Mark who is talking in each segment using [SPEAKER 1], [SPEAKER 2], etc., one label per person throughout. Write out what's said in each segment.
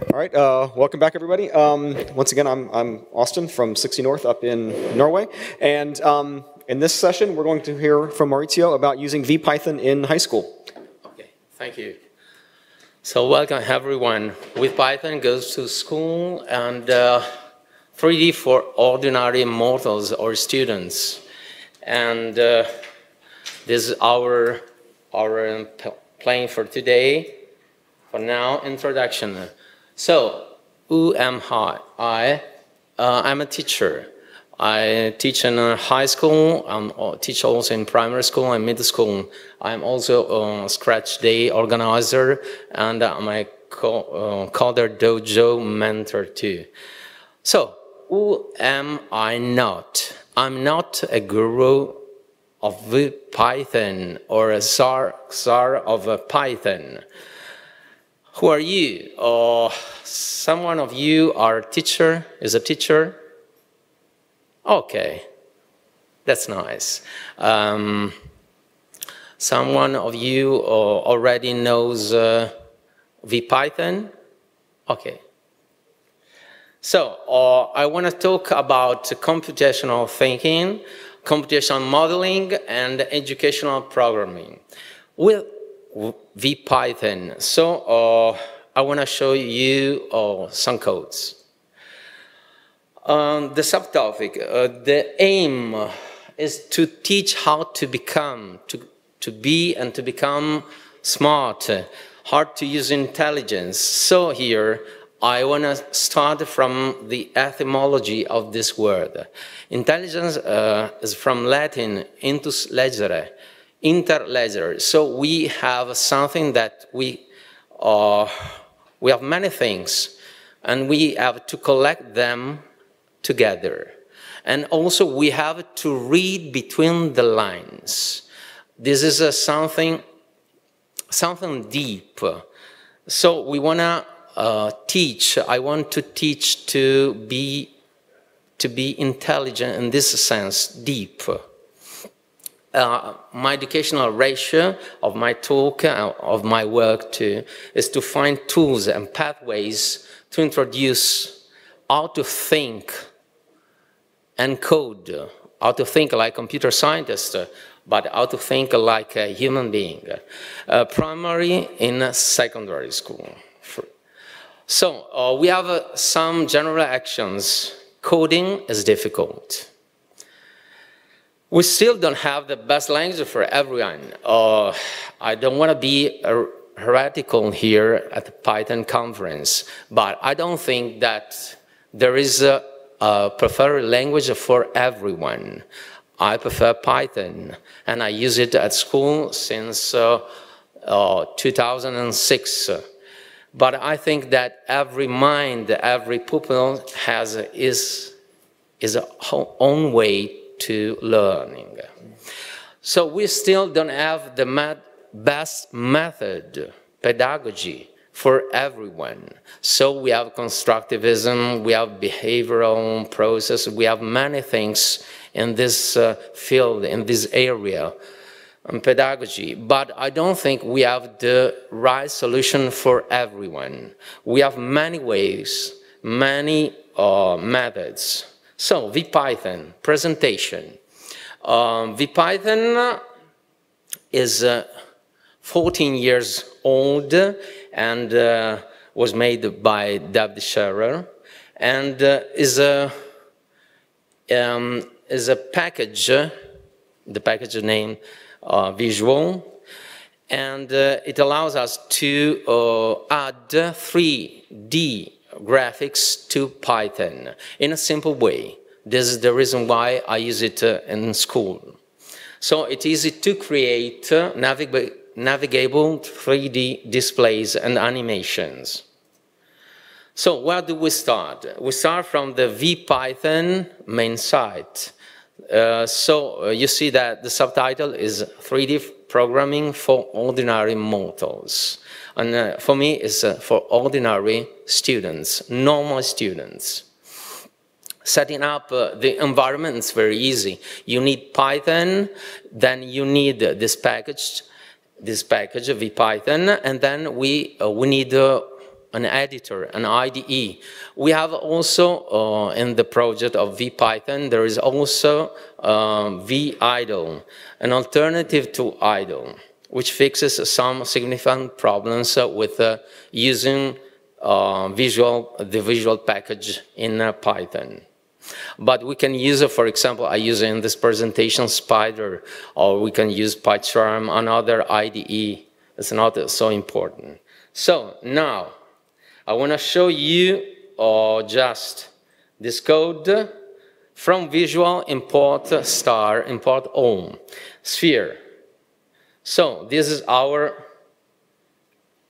[SPEAKER 1] All right, uh, welcome back, everybody. Um, once again, I'm, I'm Austin from 60 North up in Norway. And um, in this session, we're going to hear from Maurizio about using VPython in high school.
[SPEAKER 2] Okay, thank you. So welcome, everyone. VPython goes to school and uh, 3D for ordinary mortals or students. And uh, this is our, our plan for today. For now, introduction. So, who am I? I uh, I'm a teacher. I teach in high school, I teach also in primary school and middle school. I'm also a Scratch Day organizer and I'm a uh, Dojo mentor too. So, who am I not? I'm not a guru of Python or a czar, czar of a Python. Who are you? Or uh, someone of you are a teacher, is a teacher? Okay, that's nice. Um, someone of you uh, already knows uh, VPython? Okay. So, uh, I want to talk about computational thinking, computational modeling, and educational programming. With VPython. So uh, I want to show you uh, some codes. Um, the subtopic, uh, the aim is to teach how to become, to, to be and to become smart, hard to use intelligence. So here, I want to start from the etymology of this word. Intelligence uh, is from Latin, intus legere, intelligere. So we have something that we, uh, we have many things and we have to collect them together. And also we have to read between the lines. This is a something, something deep. So we want to uh, teach, I want to teach to be, to be intelligent in this sense, deep uh, my educational ratio of my talk, uh, of my work too, is to find tools and pathways to introduce how to think and code, how to think like computer scientist, but how to think like a human being, uh, primary in secondary school. So uh, we have some general actions. Coding is difficult we still don't have the best language for everyone. Uh, I don't want to be heretical here at the Python conference, but I don't think that there is a, a preferred language for everyone. I prefer Python, and I use it at school since uh, uh, 2006. But I think that every mind, every pupil has his, his own way to learning. So we still don't have the best method, pedagogy, for everyone. So we have constructivism, we have behavioral process, we have many things in this uh, field, in this area, um, pedagogy. But I don't think we have the right solution for everyone. We have many ways, many uh, methods. So, VPython, presentation. Um, VPython is uh, 14 years old and uh, was made by David Scherer and uh, is, a, um, is a package, the package name uh, Visual, and uh, it allows us to uh, add 3D graphics to Python in a simple way. This is the reason why I use it uh, in school. So it's easy to create uh, navig navigable 3D displays and animations. So where do we start? We start from the VPython main site. Uh, so uh, you see that the subtitle is 3D programming for ordinary mortals. And uh, for me, it's uh, for ordinary students, normal students. Setting up uh, the environment is very easy. You need Python, then you need this package, this package of VPython, and then we, uh, we need uh, an editor, an IDE. We have also, uh, in the project of VPython, there is also uh, VIDLE, an alternative to IDLE, which fixes some significant problems uh, with uh, using uh, visual, the visual package in uh, Python. But we can use, for example, I use in this presentation Spyder, or we can use PyCharm, another IDE. It's not so important. So now, I want to show you uh, just this code from visual import star, import home, sphere. So this is our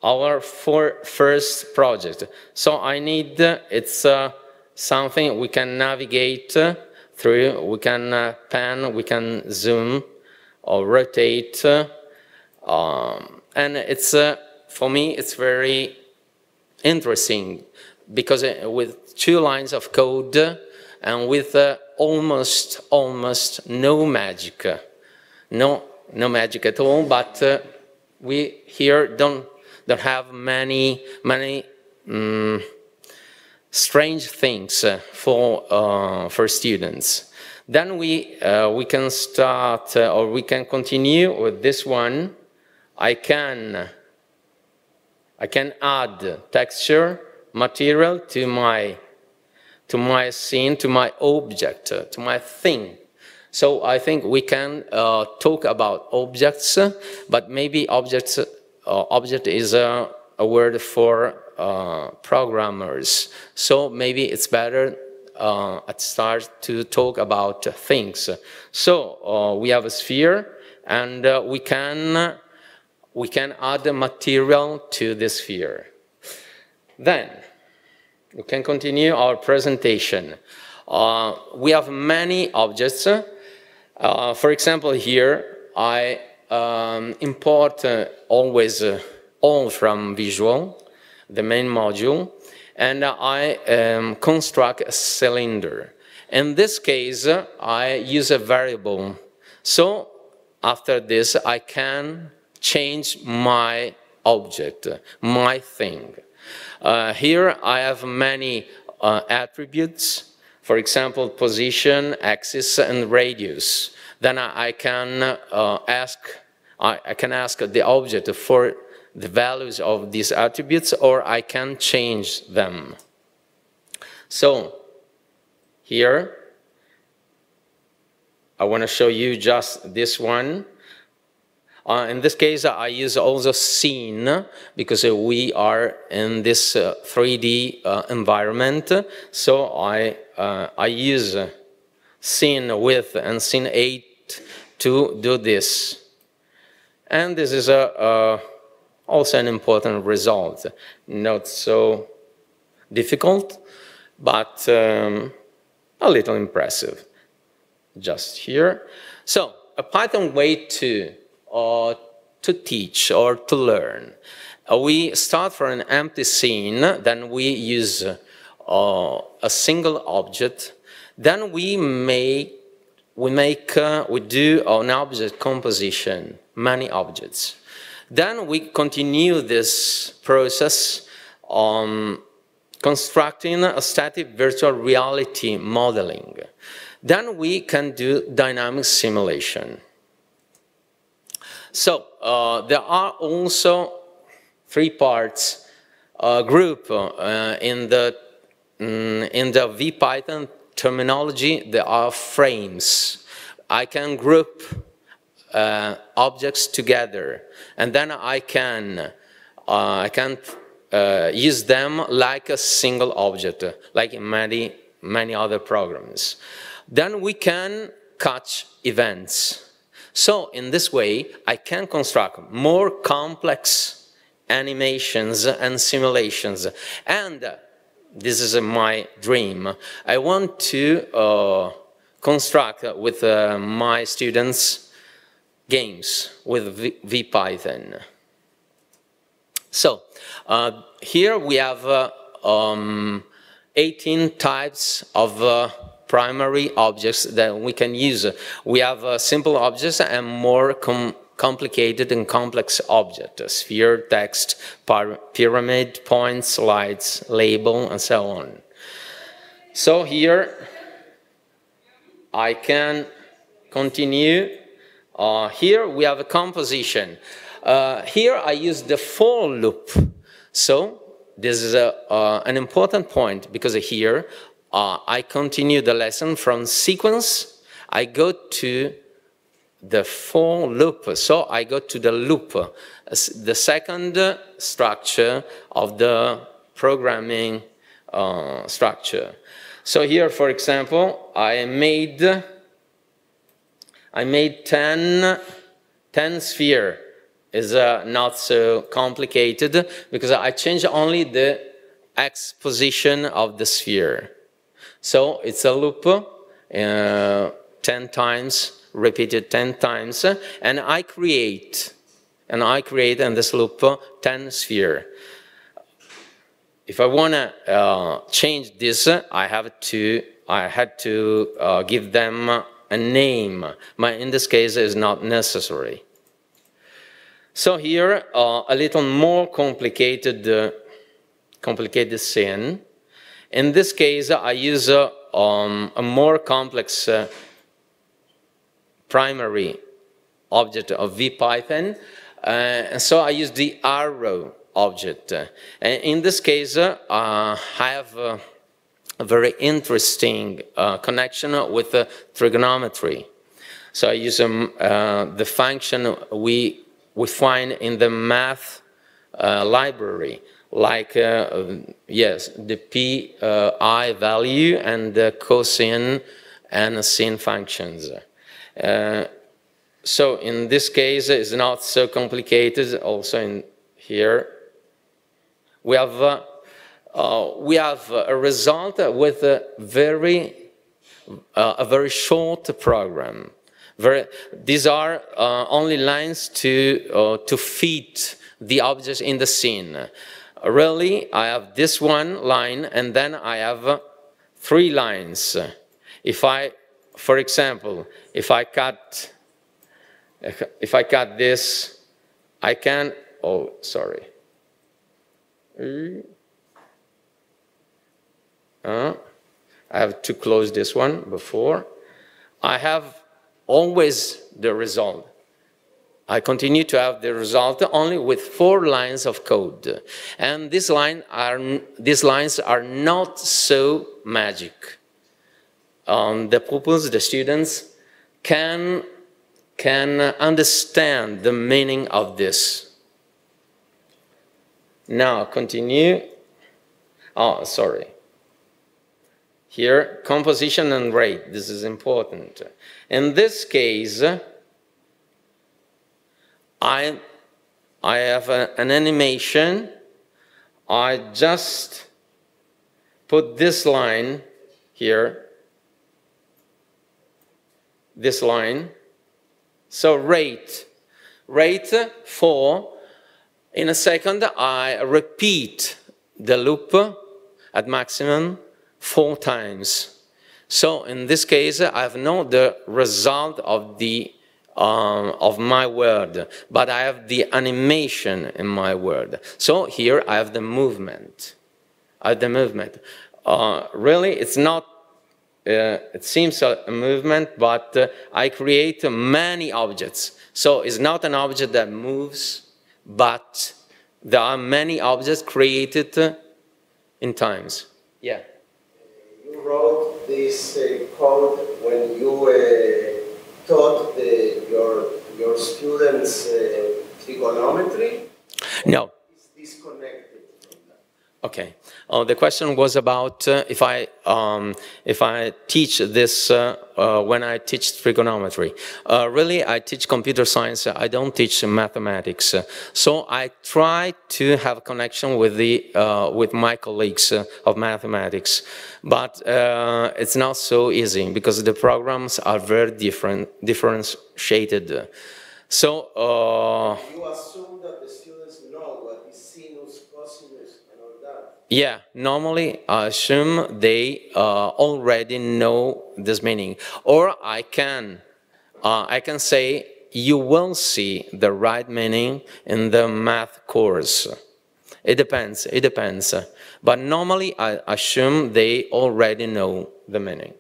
[SPEAKER 2] our first project. So I need, it's uh, something we can navigate through, we can uh, pan, we can zoom or rotate. Um, and it's, uh, for me, it's very interesting because uh, with two lines of code and with uh, almost, almost no magic, no, no magic at all, but uh, we here don't, don't have many, many um, strange things uh, for, uh, for students. Then we, uh, we can start, or we can continue with this one. I can, I can add texture, material to my, to my scene, to my object, to my thing. So I think we can uh, talk about objects, but maybe objects, uh, object is a, a word for uh, programmers. So maybe it's better uh, at start to talk about things. So uh, we have a sphere, and uh, we can we can add a material to the sphere. Then we can continue our presentation. Uh, we have many objects. Uh, for example, here I um, import always all from Visual the main module, and I um, construct a cylinder. In this case, I use a variable. So after this, I can change my object, my thing. Uh, here I have many uh, attributes, for example, position, axis, and radius. Then I, I can uh, ask I, I, can ask the object for the values of these attributes or I can change them. So here I want to show you just this one. Uh, in this case, I use also scene because uh, we are in this uh, 3D uh, environment. So I, uh, I use scene width and scene height to do this. And this is a also an important result. Not so difficult, but um, a little impressive. Just here. So, a Python way to, uh, to teach or to learn. Uh, we start from an empty scene, then we use uh, a single object, then we make we make uh, we do an object composition, many objects. Then we continue this process on constructing a static virtual reality modeling. Then we can do dynamic simulation. So uh, there are also three parts uh, group uh, in the mm, in the VPython terminology. There are frames. I can group uh, objects together, and then I can uh, I can uh, use them like a single object, like in many many other programs. Then we can catch events. So in this way, I can construct more complex animations and simulations. And this is my dream. I want to uh, construct with uh, my students games with VPython. So uh, here we have uh, um, 18 types of uh, primary objects that we can use. We have uh, simple objects and more com complicated and complex objects, sphere, text, pyramid, points, slides, label, and so on. So here I can continue. Uh, here we have a composition. Uh, here I use the for loop. So this is a, uh, an important point because here uh, I continue the lesson from sequence. I go to the for loop. So I go to the loop, the second structure of the programming uh, structure. So here, for example, I made I made 10, 10 sphere. Is uh, not so complicated because I change only the x position of the sphere. So it's a loop, uh, 10 times, repeated 10 times, and I create, and I create in this loop 10 sphere. If I want to uh, change this, I have to, I had to uh, give them a name. But in this case, is not necessary. So here, uh, a little more complicated, uh, complicated scene. In this case, I use uh, um, a more complex uh, primary object of VPython. Uh, and so I use the arrow object. And in this case, uh, I have a very interesting connection with trigonometry. So I use um, the function we we find in the math uh, library, like, uh, yes, the pi uh, value and the cosine and sine functions. Uh, so in this case, it's not so complicated. Also in here, we have uh, uh, we have a result with a very a very short program. Very, these are uh, only lines to, uh, to fit the objects in the scene. Really, I have this one line and then I have three lines. If I, for example, if I cut, if I cut this, I can, oh, sorry. Uh, I have to close this one before. I have always the result. I continue to have the result only with four lines of code. And these, line are, these lines are not so magic. Um, the pupils, the students, can, can understand the meaning of this. Now, continue. Oh, sorry. Here, composition and rate, this is important. In this case, I, I have a, an animation. I just put this line here, this line. So rate, rate for, in a second, I repeat the loop at maximum four times. So in this case, I have not the result of the um, of my word, but I have the animation in my word. So here I have the movement. I have the movement. Uh, really, it's not. Uh, it seems a, movement, but uh, I create many objects. So it's not an object that moves, but there are many objects created in times. Yeah You
[SPEAKER 3] wrote this uh, code when you uh, taught the, your, your students uh, trigonometry?
[SPEAKER 2] No.
[SPEAKER 3] It's disconnected.
[SPEAKER 2] Okay. Uh, the question was about uh, if I um, if I teach this uh, uh when I teach trigonometry. Uh, really, I teach computer science. I don't teach mathematics. So I try to have a connection with the uh, with my colleagues of mathematics, but it's not so easy because the programs are very different, differentiated. So.
[SPEAKER 3] you assume that the students know what is sinus, cosinus, and all that.
[SPEAKER 2] Yeah, normally I assume they uh, already know this meaning. Or I can, uh, I can say you will see the right meaning in the math course. It depends, it depends. But normally, I assume they already know the meaning.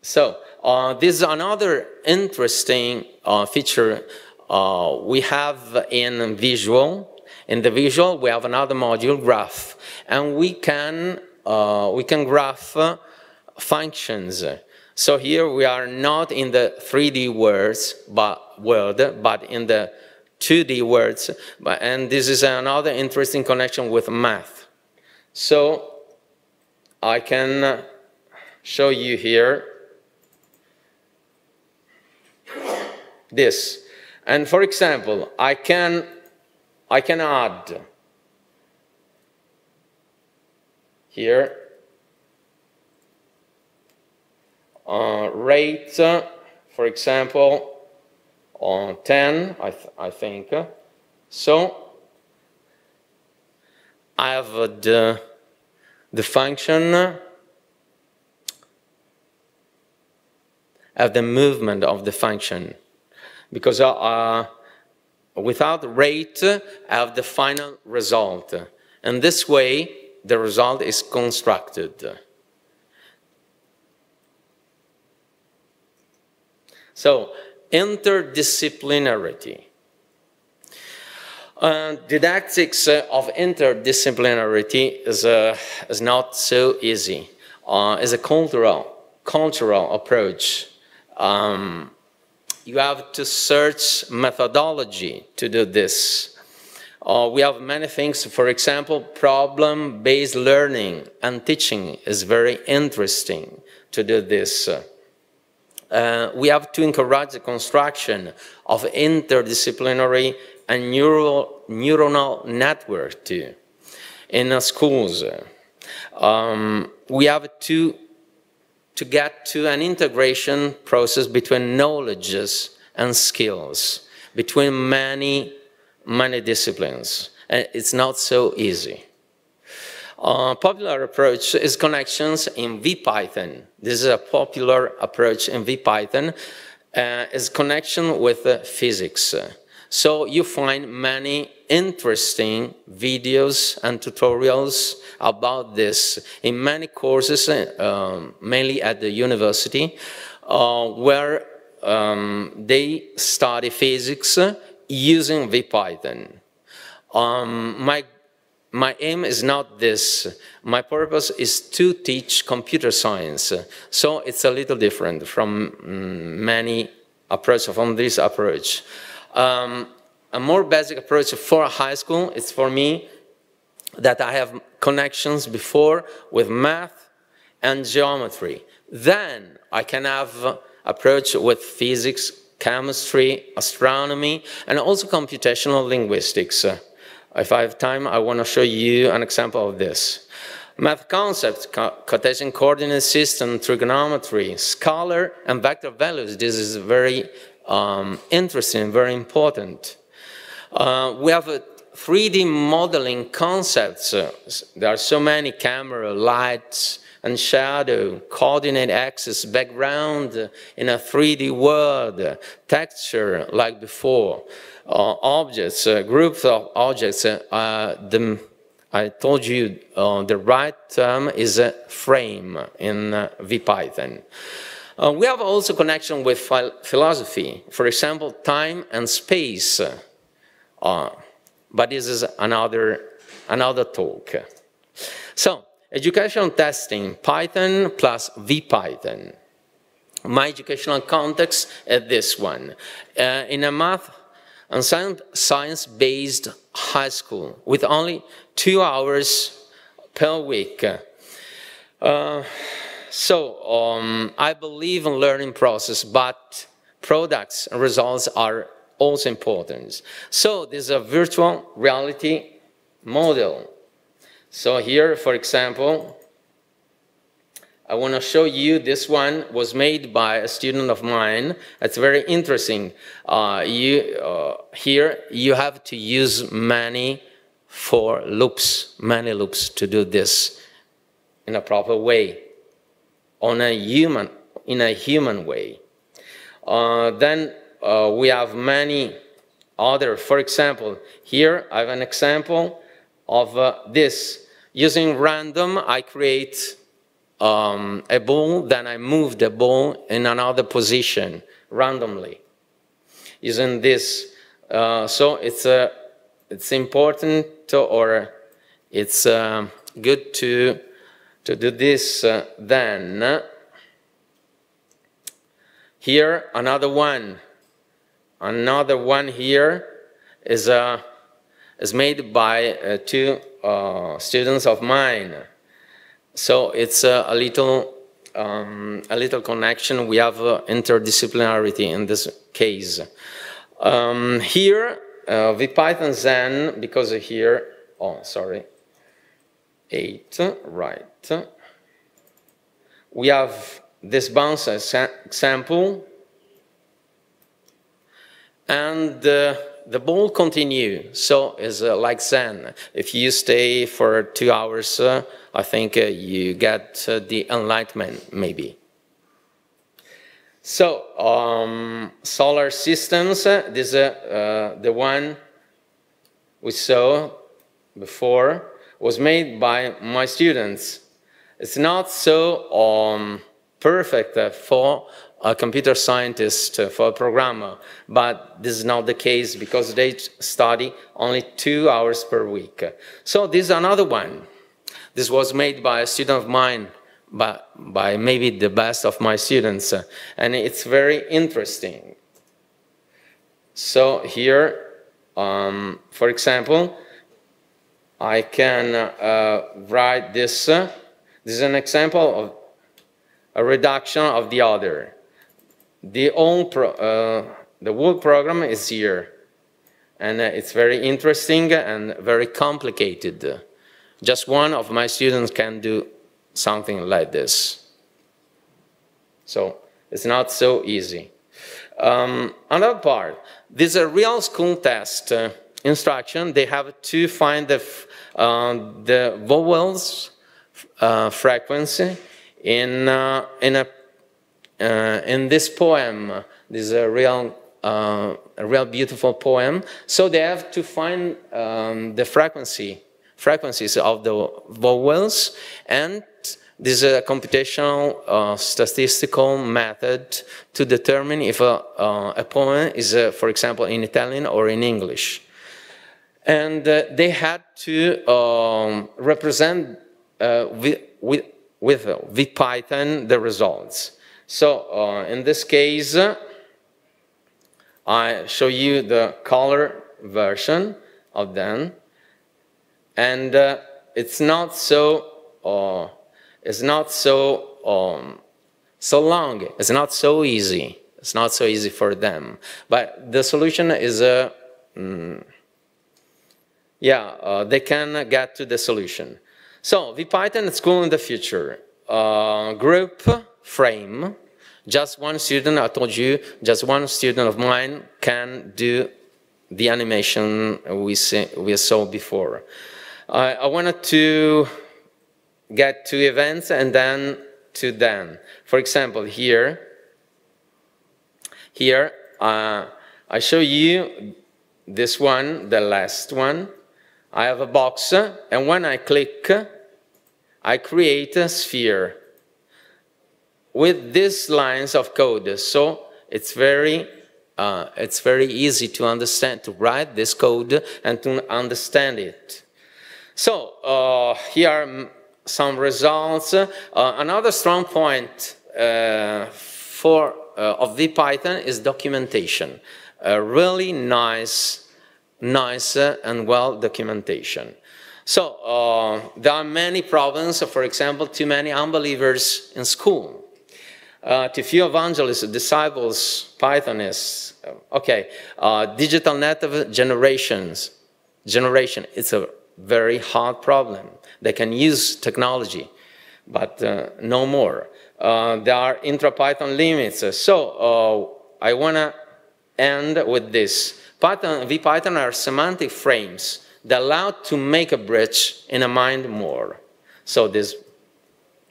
[SPEAKER 2] So, uh, this is another interesting uh, feature uh, we have in visual. In the visual, we have another module, graph, and we can uh, we can graph uh, functions. So here we are not in the 3D words, but world, but in the 2D words, but, and this is another interesting connection with math. So I can show you here this. And for example, I can, I can add here uh, rate, for example, on 10, I, th I think. So I have the, the function of the movement of the function because uh, uh, without rate of the final result. And this way, the result is constructed. So, interdisciplinarity. Uh, didactics of interdisciplinarity is, uh, is not so easy. Uh, it's a cultural, cultural approach. Um, you have to search methodology to do this. Uh, we have many things. For example, problem-based learning and teaching is very interesting to do this. Uh, we have to encourage the construction of interdisciplinary and neural, neuronal network too in schools. Um, we have to to get to an integration process between knowledges and skills, between many, many disciplines. And it's not so easy. A popular approach is connections in VPython. This is a popular approach in VPython, uh, is connection with uh, physics. So you find many interesting videos and tutorials about this in many courses, um, mainly at the university, uh, where um, they study physics using VPython. Um, my, my aim is not this. My purpose is to teach computer science. So it's a little different from mm, many approaches, from this approach. Um, a more basic approach for high school is for me that I have connections before with math and geometry. Then I can have approach with physics, chemistry, astronomy, and also computational linguistics. If I have time, I want to show you an example of this. Math concepts, Cartesian coordinate system, trigonometry, scalar, and vector values. This is very um, interesting, very important. Uh, we have a 3D modeling concepts. Uh, there are so many camera, lights, and shadow, coordinate axis, background in a 3D world, texture like before, uh, objects, uh, groups of objects. Uh, the, I told you uh, the right term is a frame in VPython. Uh, we have also connection with philosophy, for example, time and space. Uh, but this is another, another talk. So, educational testing, Python plus VPython. My educational context is this one. Uh, in a math and science-based high school with only two hours per week. Uh, so um, I believe in learning process, but products and results are also important. So this is a virtual reality model. So here, for example, I want to show you this one was made by a student of mine. It's very interesting. Uh, you, uh, here you have to use many for loops, many loops to do this in a proper way on a human, in a human way. Uh, then uh, we have many other, for example, here I have an example of uh, this. Using random, I create um, a ball, then I move the ball in another position randomly using this. Uh, so it's, uh, it's important to, or it's uh, good to, to do this uh, then. Here, another one. Another one here is, uh, is made by uh, two uh, students of mine. So it's a little um, a little connection. We have uh, interdisciplinarity in this case. Um, here, uh, Python Zen, because here, oh, sorry, 8, right. We have this bounce example, and uh, the ball continue. So it's uh, like Zen. If you stay for two hours, uh, I think uh, you get uh, the enlightenment, maybe. So, um, solar systems, uh, this is the one we saw before, was made by my students. It's not so um, perfect for a computer scientist, uh, for a programmer, but this is not the case because they study only two hours per week. So this is another one. This was made by a student of mine, but by maybe the best of my students, and it's very interesting. So here, um, for example, I can uh, write this. This is an example of a reduction of the order. The, own uh, the whole program is here, and uh, it's very interesting and very complicated. Just one of my students can do something like this. So it's not so easy. Um, another part, this is a real school test uh, instruction. They have to find the, uh, the vowels uh, frequency in, uh, in a uh, in this poem, this is a real, uh, a real beautiful poem. So they have to find um, the frequency, frequencies of the vowels, and this is a computational uh, statistical method to determine if a, uh, a poem is, for example, in Italian or in English. And they had to um, represent with, with, with VPython the results. So uh, in this case, I show you the color version of them, and uh, it's not so uh, it's not so um, so long. It's not so easy. It's not so easy for them. But the solution is a uh, mm, yeah, uh, they can get to the solution. So VPython is School in the future. Uh, group frame. Just one student, I told you, just one student of mine can do the animation we, see, we saw before. I, I wanted to get to events and then to them. For example, here, here uh, I show you this one, the last one. I have a box, and when I click, I create a sphere with these lines of code. So it's very, uh, it's very easy to understand, to write this code and to understand it. So uh, here are some results. Uh, another strong point uh, for, uh, of VPython is documentation. A really nice, nice and well documentation. So uh, there are many problems, for example, too many unbelievers in school uh, to few evangelists, disciples, Pythonists. Okay, uh, digital native generations, generation, it's a very hard problem. They can use technology, but uh, no more. Uh, there are intra-Python limits. So uh, I want to end with this. Python, VPython are semantic frames that allow to make a bridge in a mind more. So this,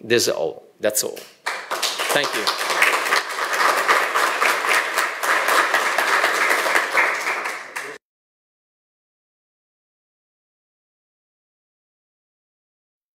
[SPEAKER 2] this is all. That's all. Thank you.